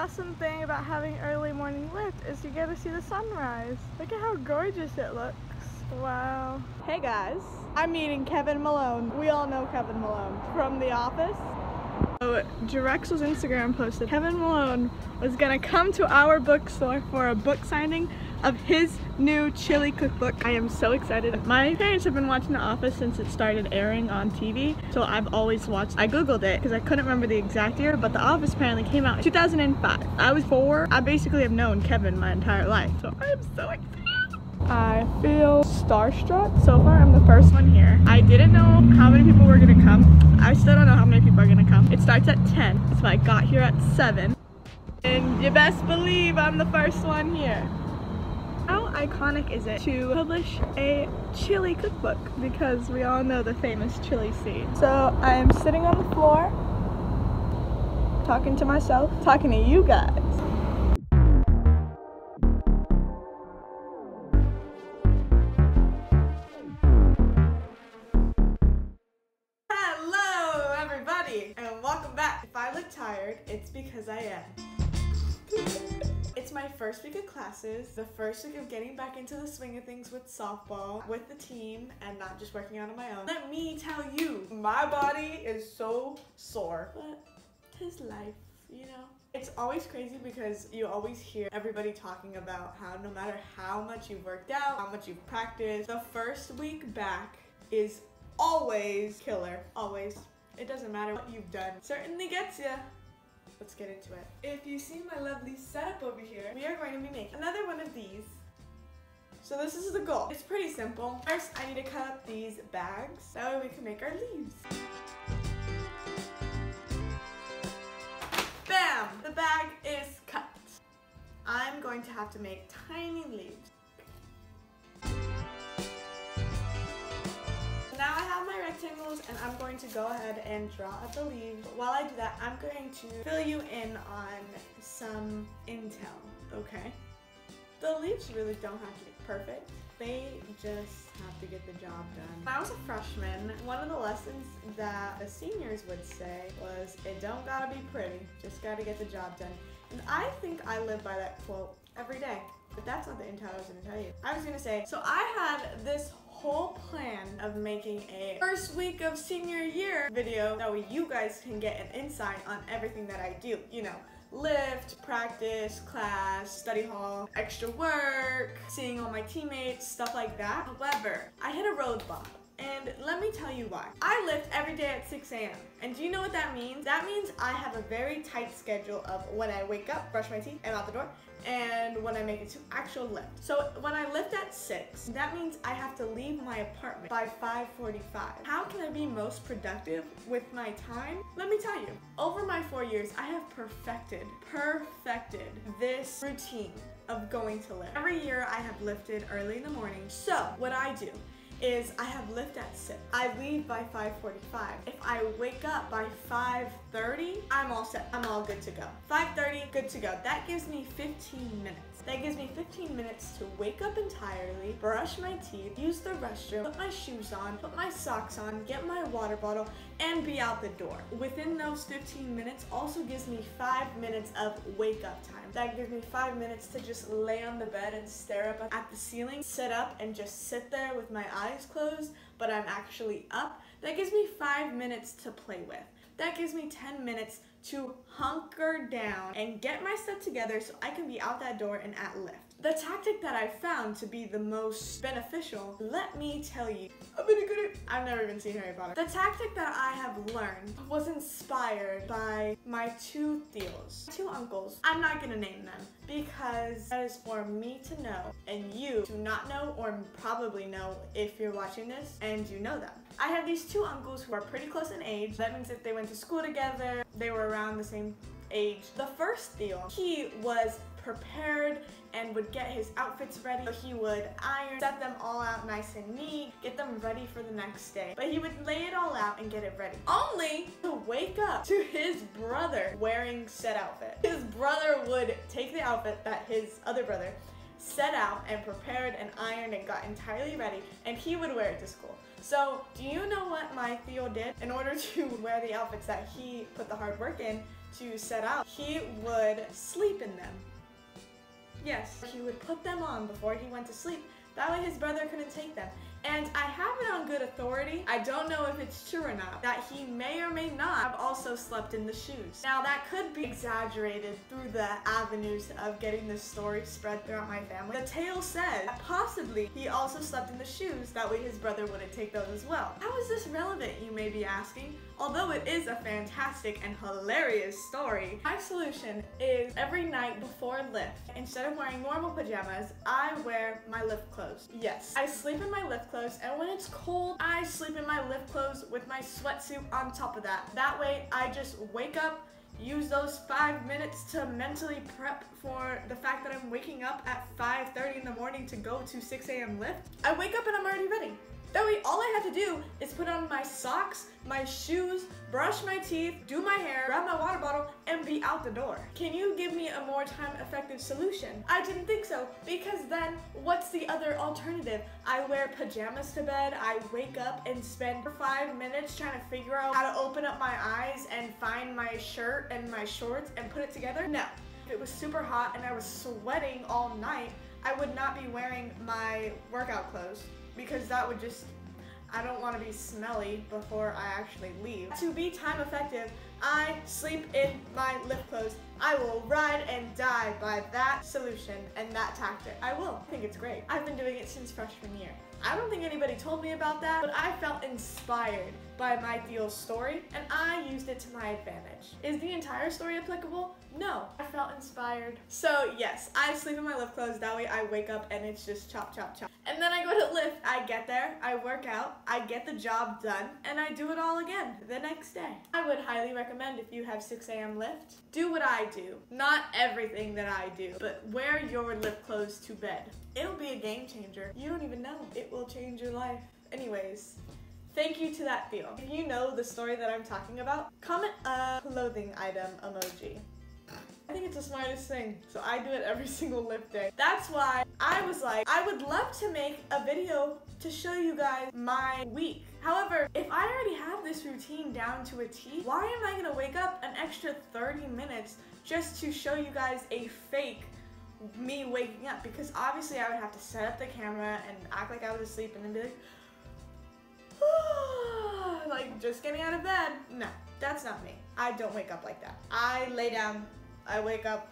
awesome thing about having early morning lift is you get to see the sunrise. Look at how gorgeous it looks. Wow. Hey guys, I'm meeting Kevin Malone. We all know Kevin Malone from The Office. So Drexel's Instagram posted Kevin Malone was gonna come to our bookstore for a book signing of his new chili cookbook. I am so excited. My parents have been watching The Office since it started airing on TV, so I've always watched. I googled it because I couldn't remember the exact year, but The Office apparently came out in 2005. I was four. I basically have known Kevin my entire life, so I am so excited. I feel starstruck. So far, I'm the first one here. I didn't know how many people were gonna come. I still don't know how many people are gonna come. It starts at 10, so I got here at 7. And you best believe I'm the first one here. How iconic is it to publish a chili cookbook? Because we all know the famous chili seed. So I am sitting on the floor, talking to myself, talking to you guys. It's because I am. It's my first week of classes, the first week of getting back into the swing of things with softball, with the team, and not just working out on my own. Let me tell you, my body is so sore, but tis life, you know? It's always crazy because you always hear everybody talking about how no matter how much you've worked out, how much you've practiced, the first week back is always killer. Always. It doesn't matter what you've done. Certainly gets you. Let's get into it. If you see my lovely setup over here, we are going to be making another one of these. So this is the goal. It's pretty simple. First, I need to cut up these bags. That way we can make our leaves. Bam! The bag is cut. I'm going to have to make tiny leaves. I'm going to go ahead and draw up the leaves. While I do that, I'm going to fill you in on some intel, okay? The leaves really don't have to be perfect. They just have to get the job done. When I was a freshman, one of the lessons that the seniors would say was, it don't gotta be pretty, just gotta get the job done. And I think I live by that quote every day. But that's not the intel I was gonna tell you. I was gonna say, so I had this whole plan of making a first week of senior year video that way you guys can get an insight on everything that I do. You know, lift, practice, class, study hall, extra work, seeing all my teammates, stuff like that. However, I hit a roadblock. And let me tell you why. I lift every day at 6 a.m. And do you know what that means? That means I have a very tight schedule of when I wake up, brush my teeth, and out the door, and when I make it to actual lift. So when I lift at 6, that means I have to leave my apartment by 5.45. How can I be most productive with my time? Let me tell you. Over my four years, I have perfected, perfected this routine of going to lift. Every year I have lifted early in the morning. So what I do is I have lift at 6. I leave by 5.45. If I wake up by 5.30, I'm all set. I'm all good to go. 5.30, good to go. That gives me 15 minutes. That gives me 15 minutes to wake up entirely, brush my teeth, use the restroom, put my shoes on, put my socks on, get my water bottle, and be out the door. Within those 15 minutes also gives me 5 minutes of wake up time. That gives me 5 minutes to just lay on the bed and stare up at the ceiling, sit up and just sit there with my eyes closed, but I'm actually up. That gives me 5 minutes to play with. That gives me 10 minutes to hunker down and get my stuff together so I can be out that door and at lift. The tactic that I found to be the most beneficial, let me tell you, I'm gonna go to, I've never even seen Harry Potter. The tactic that I have learned was inspired by my two theos, two uncles. I'm not gonna name them because that is for me to know and you do not know or probably know if you're watching this and you know them. I have these two uncles who are pretty close in age. That means if they went to school together, they were around the same age. The first Theo, he was prepared and would get his outfits ready. So he would iron, set them all out nice and neat, get them ready for the next day. But he would lay it all out and get it ready. Only to wake up to his brother wearing said outfit. His brother would take the outfit that his other brother set out and prepared and ironed and got entirely ready and he would wear it to school. So do you know what my Theo did? In order to wear the outfits that he put the hard work in, to set out, he would sleep in them. Yes, he would put them on before he went to sleep. That way his brother couldn't take them. And I have it on good authority, I don't know if it's true or not, that he may or may not have also slept in the shoes. Now that could be exaggerated through the avenues of getting this story spread throughout my family. The tale says that possibly he also slept in the shoes, that way his brother wouldn't take those as well. How is this relevant, you may be asking? Although it is a fantastic and hilarious story, my solution is every night before lift, instead of wearing normal pajamas, I wear my lift Yes, I sleep in my lift clothes, and when it's cold, I sleep in my lift clothes with my sweatsuit on top of that. That way, I just wake up, use those five minutes to mentally prep for the fact that I'm waking up at 5.30 in the morning to go to 6 a.m. lift. I wake up and I'm already ready. That way, all I have to do is put on my socks, my shoes, brush my teeth, do my hair, grab my water bottle, and be out the door. Can you give me a more time-effective solution? I didn't think so, because then what's the other alternative? I wear pajamas to bed, I wake up and spend five minutes trying to figure out how to open up my eyes and find my shirt and my shorts and put it together? No. If it was super hot and I was sweating all night, I would not be wearing my workout clothes because that would just, I don't want to be smelly before I actually leave. To be time effective, I sleep in my lift clothes. I will ride and die by that solution and that tactic. I will. I think it's great. I've been doing it since freshman year. I don't think anybody told me about that, but I felt inspired by my Theo's story, and I used it to my advantage. Is the entire story applicable? No, I felt inspired. So yes, I sleep in my lift clothes, that way I wake up and it's just chop, chop, chop. And then I go to lift, I get there, I work out, I get the job done, and I do it all again the next day. I would highly recommend if you have 6 a.m. lift, do what I do. Not everything that I do, but wear your lift clothes to bed. It'll be a game changer. You don't even know. It will change your life. Anyways, Thank you to that Theo. If you know the story that I'm talking about, comment a clothing item emoji. I think it's the smartest thing, so I do it every single lift day. That's why I was like, I would love to make a video to show you guys my week. However, if I already have this routine down to a T, why am I gonna wake up an extra 30 minutes just to show you guys a fake me waking up? Because obviously I would have to set up the camera and act like I was asleep and then be like, like just getting out of bed. No, that's not me. I don't wake up like that. I lay down, I wake up,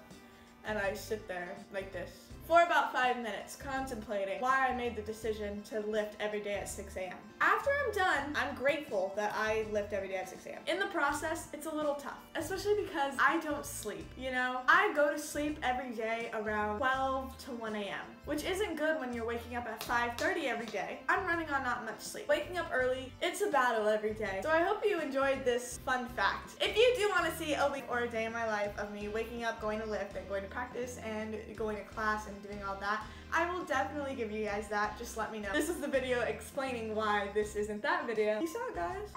and I sit there like this for about five minutes contemplating why I made the decision to lift every day at 6 a.m. After I'm done, I'm grateful that I lift every day at 6 a.m. In the process, it's a little tough, especially because I don't sleep, you know? I go to sleep every day around 12 to 1 a.m., which isn't good when you're waking up at 5.30 every day. I'm running on not much sleep. Waking up early, it's a battle every day. So I hope you enjoyed this fun fact. If you do want to see a week or a day in my life of me waking up, going to lift, and going to practice, and going to class, and doing all that, I will definitely give you guys that. Just let me know. This is the video explaining why this isn't that video. Peace out, guys.